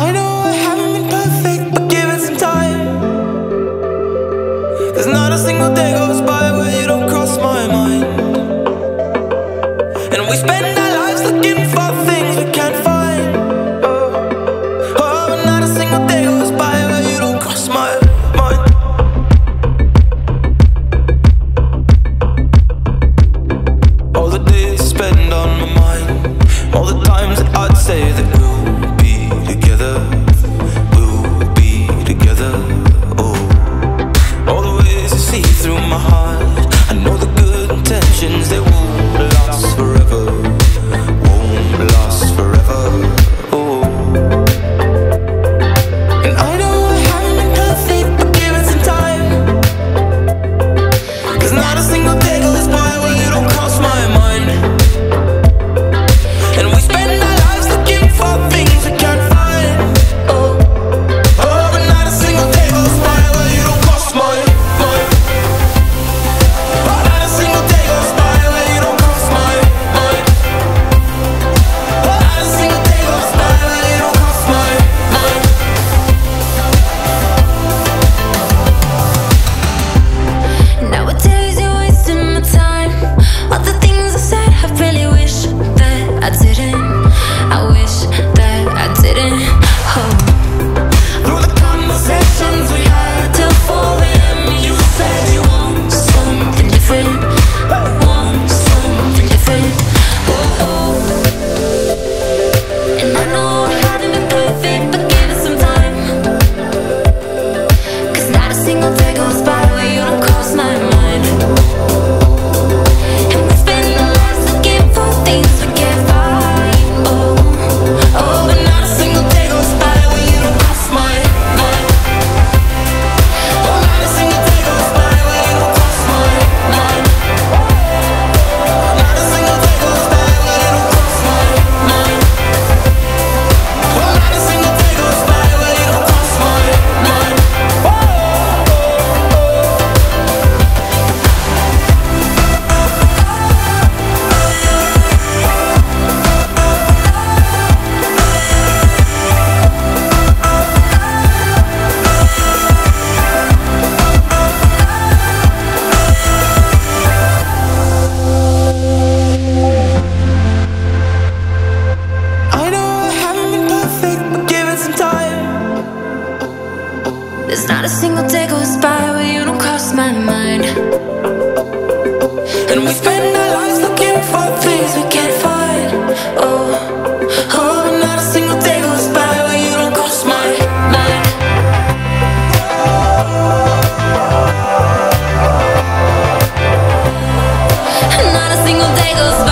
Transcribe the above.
I know I haven't been perfect, but give it some time. There's not a single day goes by where you don't cross my mind. And we spend our lives looking for things we can't find. Oh, oh not a single day goes by where you don't cross my mind. All the days spent on my mind, all the times that I'd say that we together. Not a single day goes by where you don't cross my mind. And we spend our lives looking for things we can't find. Oh, oh, not a single day goes by where you don't cross my mind. Not a single day goes